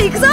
Hey kız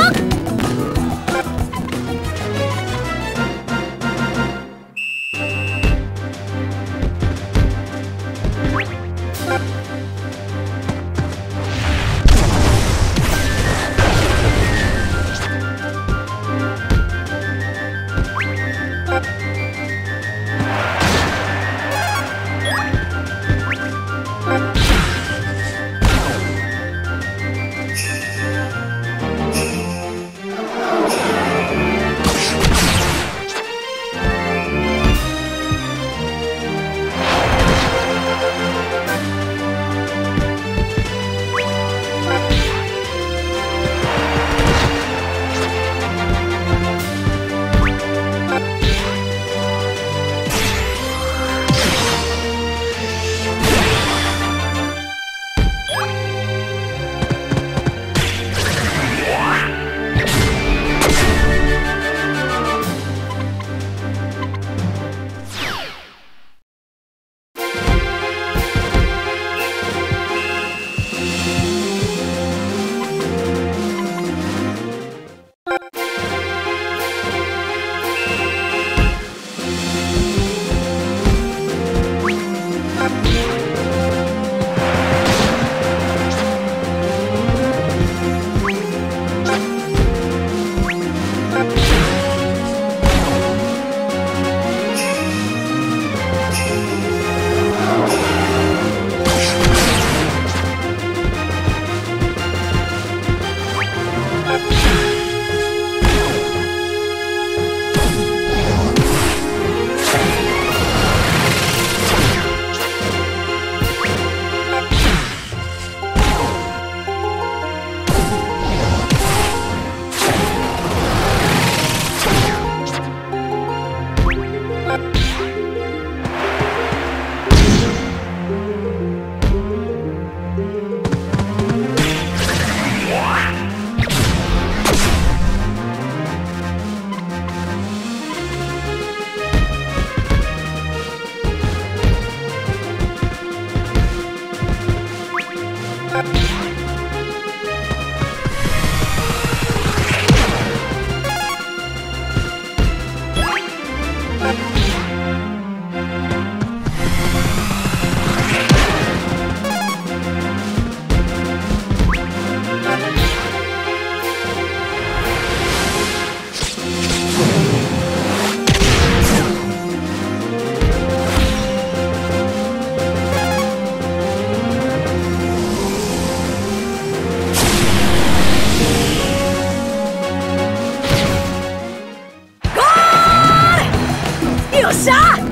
よ侠。